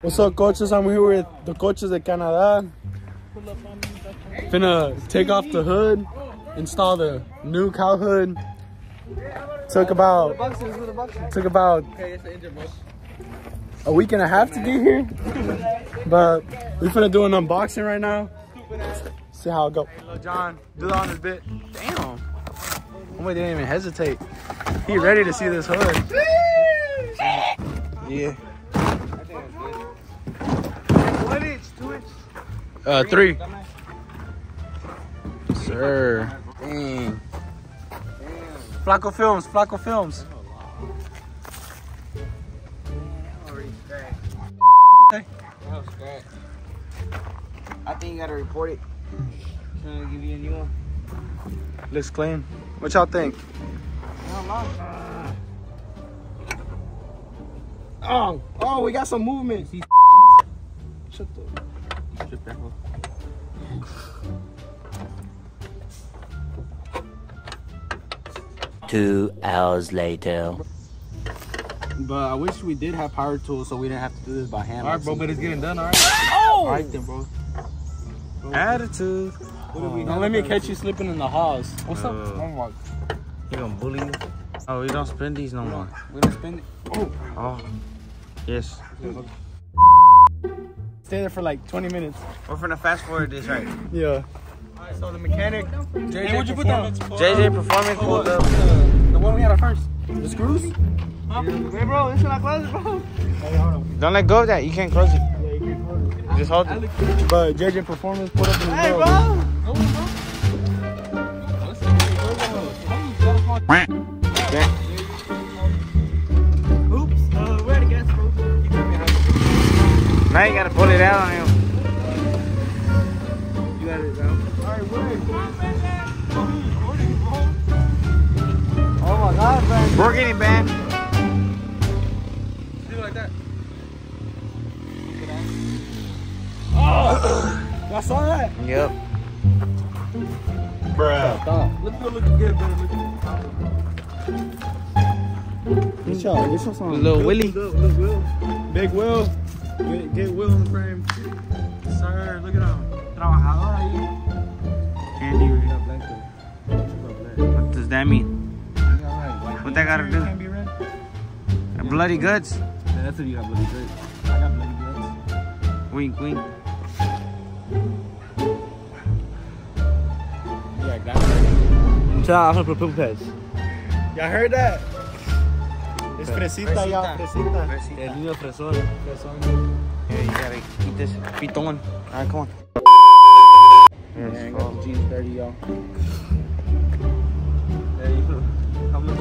What's up, coaches? I'm here with the coaches of Canada. Finna take off the hood, install the new cowl hood. Took about took about a week and a half to get here, but we finna do an unboxing right now. See how it go. Hello, John. Do the honors bit. Damn. Homeboy didn't even hesitate. He ready to see this hood. Yeah. One inch, two inch. Uh, three. Sir. Dang. Flaco Films, Flaco Films. Scratch. I think you gotta report it. Trying to give you a new one. Looks clean. What y'all think? Oh, oh, we got some movement. Shut the. Strip that hoe. Two hours later. But I wish we did have power tools so we didn't have to do this by hand. All right, bro, but it's getting done, all right? Oh! All right then, bro. Attitude. Don't let me catch you slipping in the halls. What's up? Uh, Homework. You gonna bully you? Oh, we don't spend these no more. We don't spend it. Oh, Oh, yes. Stay there for like 20 minutes. We're finna fast forward this, right? Yeah. Alright, so the mechanic, JJ Hey, what'd you put down? Performance, oh, JJ Performance pulled up. Uh, the one we had at first. The screws? Hey, bro, this should not close it, bro. Don't let go of that. You can't close it. Yeah, you can close it. Just hold it. But JJ Performance put up in the Hey, middle. bro. Oops, Now you gotta pull it out on him. You got it, bro. Alright, where? Oh my god, man. We're getting banned. Do it like that. Y'all saw that? Yep. Let's go look again, better look. Get y'all, get y'all some. Little Willie. Look, look, Will. Big Will. Get, get Will in the frame. Sir, look at him. Trabajador ahí. Candy. Got black, though. What does that mean? What? What that gotta do? Can't be red. Bloody guts. That's what you got bloody good. I got bloody guts. Wink, wink. Yeah, got it. Tell I'm put poop pads. Y'all heard that? It's fresita, y'all. Fresita. El niño fresón. Yeah, you gotta eat this piton. Alright, come on. Got the jeans dirty, y'all. Hey, you know, how much?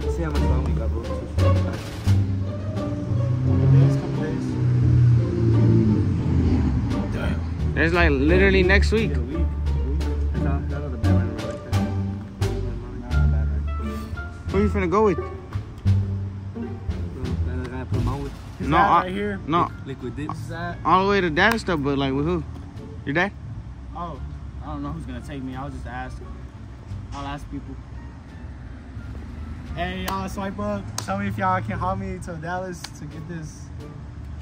Let's see how much time we got, bro. There's like literally next week. That's not, that's not the bad one, bro. Not bad, right? Who you finna go with? On with No, that I- right here. No, liquid dips. Is that? all the way to dad and stuff, but like with who? Your dad? Oh, I don't know who's gonna take me. I'll just ask. I'll ask people. Hey, y'all, swipe up. Tell me if y'all can help me to Dallas to get this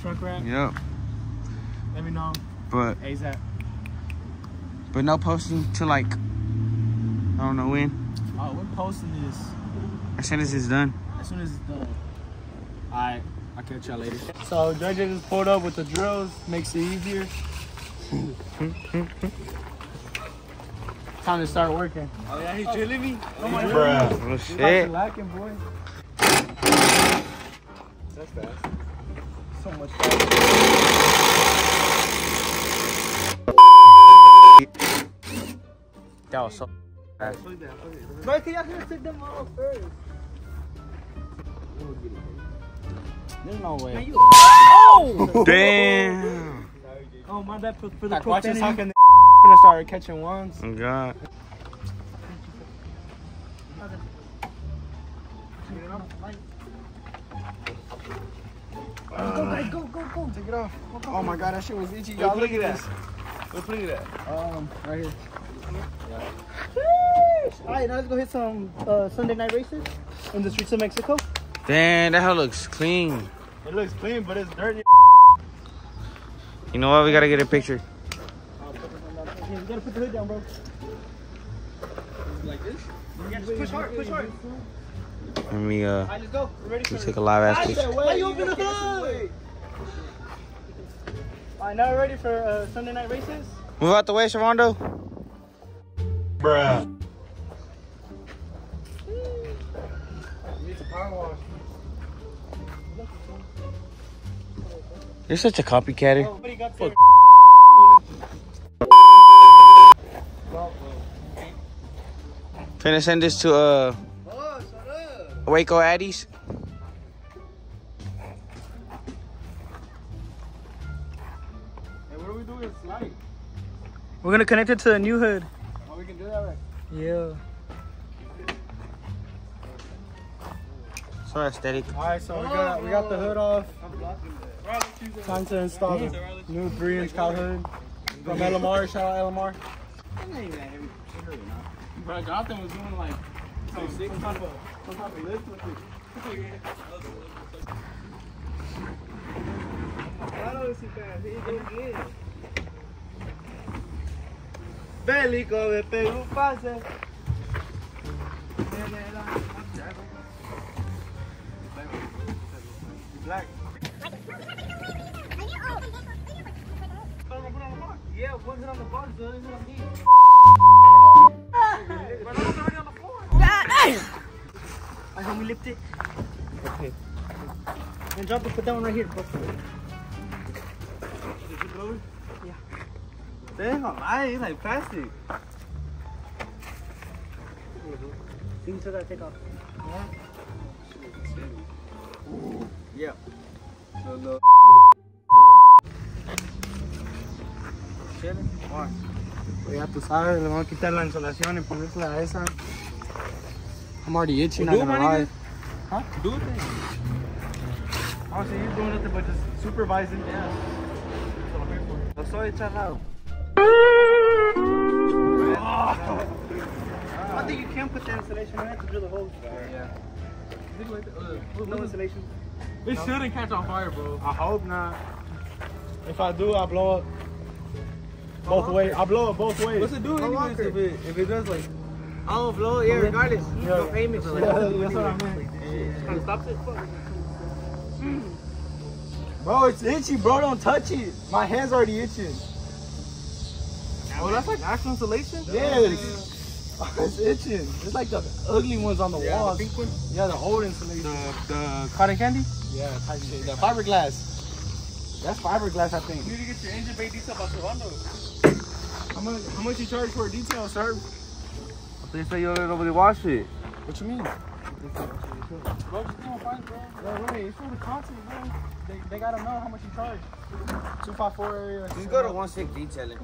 truck wrap. Yep. Let me know. But ASAP. but no posting till like I don't know when. Oh, we're posting this As soon as it's done. as soon as it's done. Alright, I'll catch y'all later. So JJ just pulled up with the drills, makes it easier. Time to start working. Oh, yeah, he's drilling me. Oh my Oh Like shit. lacking, boy. That's fast. So much That was so fast. Bro, can y'all just take them all first? There's no way. Oh! Damn. Oh, my bad for, for the Like, watch this profanity. talking. Gonna start catching ones. Oh god. Go, guys, go, go, go. Take it off. Oh my god, that shit was itchy. Look, Y'all look at that. Look, look at that. Um, right here. All right, now let's go hit some uh, Sunday night races in the streets of Mexico. Damn, that hell looks clean. It looks clean, but it's dirty. You know what? We gotta get a picture. You gotta put the hood down, bro. Like this? Yeah, just push hard, push hard. Let me uh, Alright, let's go. We're ready we for take a live ass I picture. said, why you open the hood? Alright, now we're ready for uh, Sunday night races. Move out the way, Shavando. Bruh. You're such a copycatter. What do you? Finna send this to uh Waco Addies. Hey, what are we doing? Slide. We're gonna connect it to the new hood. Oh, we can do that right. Yeah. So aesthetic. Alright, so we got we got the hood off. Time to install the new three inch cowl hood from LMR. Shout out LMR. Bro, Gotham was doing like some six type of some type of lift with it. Bélico me pegó un pase. Black. Yeah, one's on the box, the other's on me. I was already on the floor. I help me lift it. Okay. And drop it, put that one right here. bro. Yeah. Damn, I it's like plastic. You can still gotta take off. Yeah. So look. Voy a tú sabes, le vamos a quitar la insolación y ponérsela a esa. I'm already itching, it, gonna my lie. Huh? Do it. Oh, so you're doing nothing but just supervising? Yeah. Lo soy chalado. I think you can put the insulation in. You have to drill the uh, holes. Yeah. No insulation. It shouldn't catch on fire, bro. I hope not. If I do, I blow up both ways. I blow up both ways. What's it doing anyways if it if it does like Oh, blow, yeah, regardless. You Yeah. go famous. Yeah, that's what I meant. Kind of stops it. Bro, it's itchy, bro. Don't touch it. My hand's already itching. Oh that's like actual insulation? Yes. it's itching. It's like the ugly ones on the Yeah, walls. the pink one? Yeah, the old insulation. The the cotton candy? Yeah, type shit. The fiberglass. That's fiberglass, I think. You need to get your engine bay detail by Serrano. How much? How much you charge for a detail, sir? They say you don't nobody wash it. What you mean? Bro, just come on, fine, bro. No way, it's for the content, bro. They, they gotta know how much you charge. 254 area. Just go to one six detailing.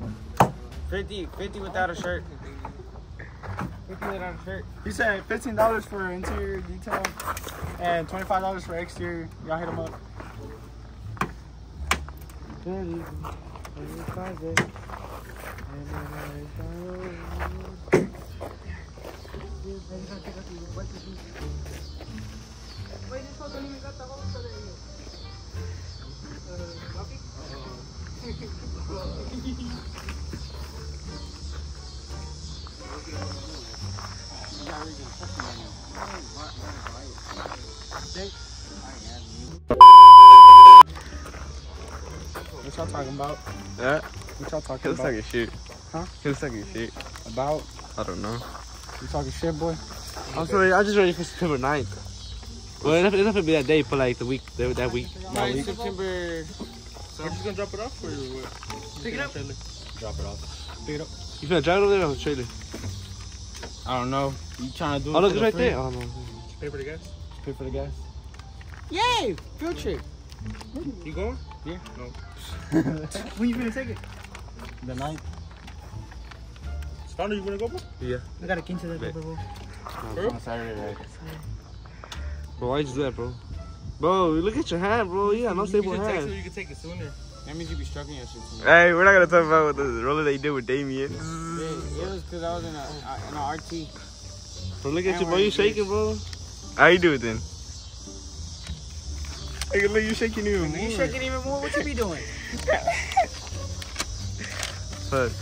50, 50 without a shirt. 50 without shirt. He said $15 for interior detail and $25 for exterior. Y'all hit him up. What y'all talking about? Yeah. What y'all talking looks about? like a shit. Huh? He looks like shit. About? I don't know. You talking shit, boy? I'm sorry. I'm just ready for September 9th. Well, it's not, it's not gonna be that day, but like the week, that, that week. That week? September. So I'm just gonna drop it off for you. Pick it up. Drop it off. Pick it up. You finna drive it over there on the trailer? I don't know. You trying to do it Oh, look, for it's the right free? there. Oh no. Pay for the gas. Pay for the gas. Yay! Field trip. You going? Yeah. No. When you gonna take it? The ninth. Spawner, you wanna go, bro? Yeah. I gotta cancel that, Bet. bro. On Saturday, right? Bro, why you do that, bro? Bro, look at your hand, bro. Yeah, no stable hand. you can take it sooner. That means you be struggling your shit too. Hey, we're not gonna talk about what the roller they did with Damien. Yeah, it was because I was in a, in a RT. Bro, look at you, bro. You shaking, bro. How you do it then? Hey, look, you shaking even more. You shaking even more? What you be doing? Fuck.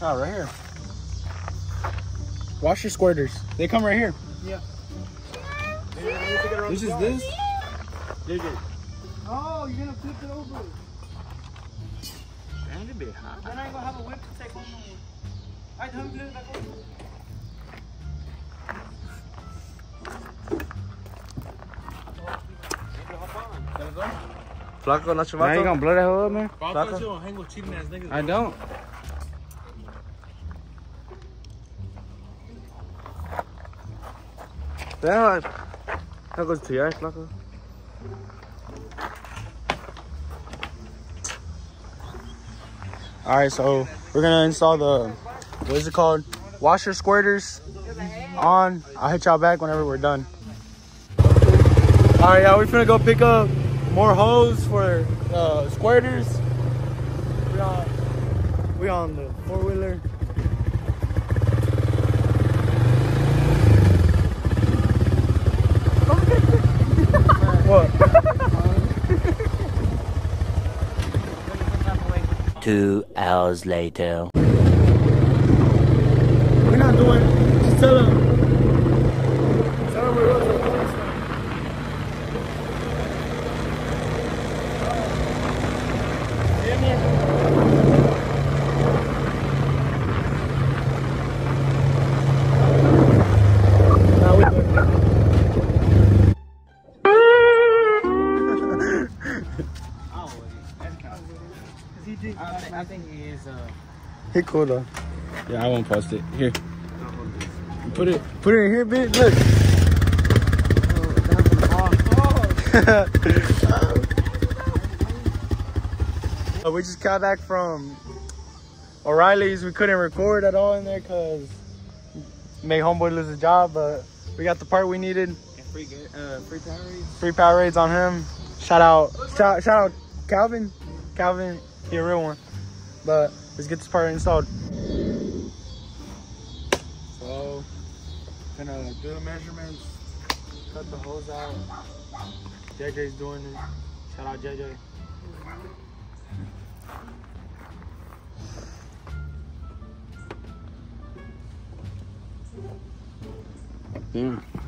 Oh, right here. Wash your squirters. They come right here. Yeah. This is this? Oh, you're gonna flip it over. Damn, it be hot. Then I ain't gonna have a whip to take home no more. I done flip it back over. Flaco, not your I ain't gonna blow that hole up, man. I don't. Damn, that goes to your Flaco. All right, so we're gonna install the what is it called? Washer squirters on. I'll hit y'all back whenever we're done. All right, y'all, we're gonna go pick up more hose for uh, squirters. We on, we on the four wheeler. what? Two hours later. We're not doing. Just tell them. He cool though. Yeah, I won't post it. Here. Put it put it in here, bitch. Look. Uh, we just got back from O'Reilly's. We couldn't record at all in there because made homeboy lose his job, but we got the part we needed. free, uh, free power raise. Free power raids on him. Shout out, shout, shout out Calvin. Calvin, he a real one. But let's get this part installed. So, gonna do the measurements, cut the hose out. JJ's doing it. Shout out JJ. Damn.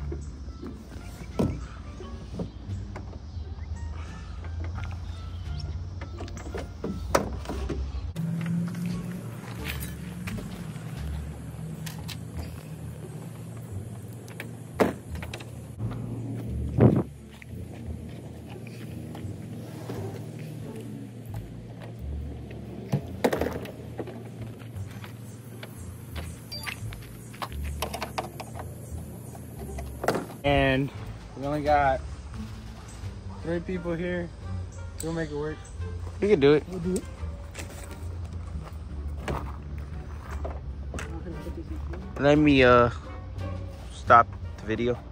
We only got three people here. We'll make it work. We can do it. Let me uh stop the video.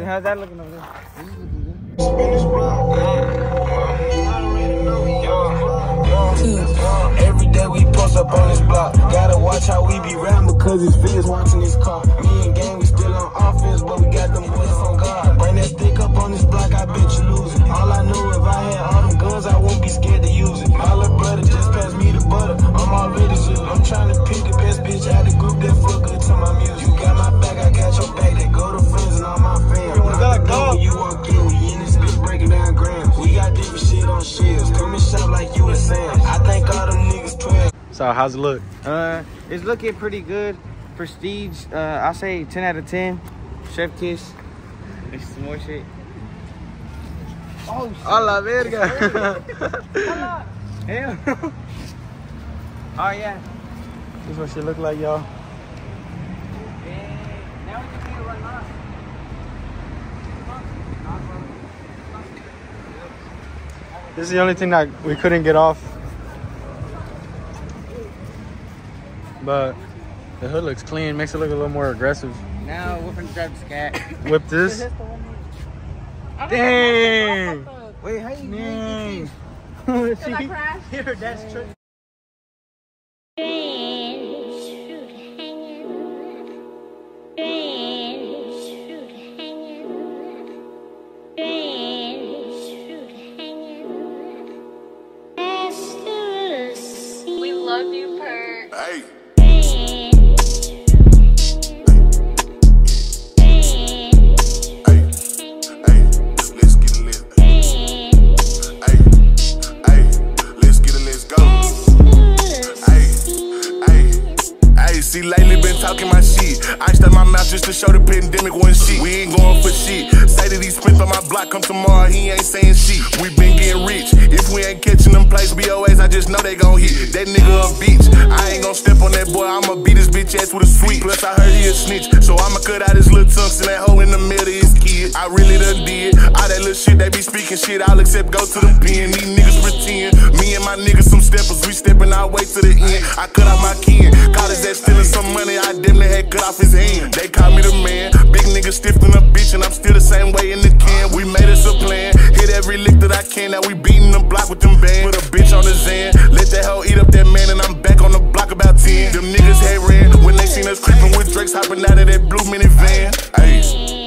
How's that looking over there? Every day we post up on this block. Gotta watch how we be rapping because his fans watching this car. Me and gang, we still on offense, but we got them boys on guard. Bring that stick up on this block, I bet you lose it. All I know, if I had all them guns, I won't be scared to use it. My little brother just passed me the butter. I'm already shook. I'm trying to pick the best bitch out the group that fuck good to my music. You got my back, I got your back. So how's it look? Uh, it's looking pretty good. Prestige, uh, I'll say 10 out of 10. Chef Kiss. There's some more shit. Oh, shit. A la verga. Hell. oh, yeah. this is what she look like, y'all. Now we just need to run off. This is the only thing that we couldn't get off. But the hood looks clean, makes it look a little more aggressive. Now we're gonna grab the scat. Whip this. Dang! Wait, how you Dang. Did I crash? Here, that's true. One shit. We ain't going for shit. Say that he spent on my block, come tomorrow, he ain't saying shit. We know they gon' hit. That nigga a bitch. I ain't gon' step on that boy, I'ma beat his bitch ass with a sweet. Plus, I heard he a snitch, so I'ma cut out his little tongue, send that hoe in the middle of his kid. I really done did. All that little shit, they be speaking shit, I'll accept go to the pen. These niggas pretend. Me and my niggas some steppers, we stepping our way to the end. I cut off my kin. Caught his ass stealing some money, I damn near had cut off his hand. They call me the man. Big nigga stiff in a bitch, and I'm still the same way in the can. We made us a plan. Hit every lick that I can. Now we beating the block with them bands. Bitch on the Zan. Let that hoe eat up that man, and I'm back on the block about 10. Them niggas had ran when they seen us creeping with Drakes hopping out of that blue minivan.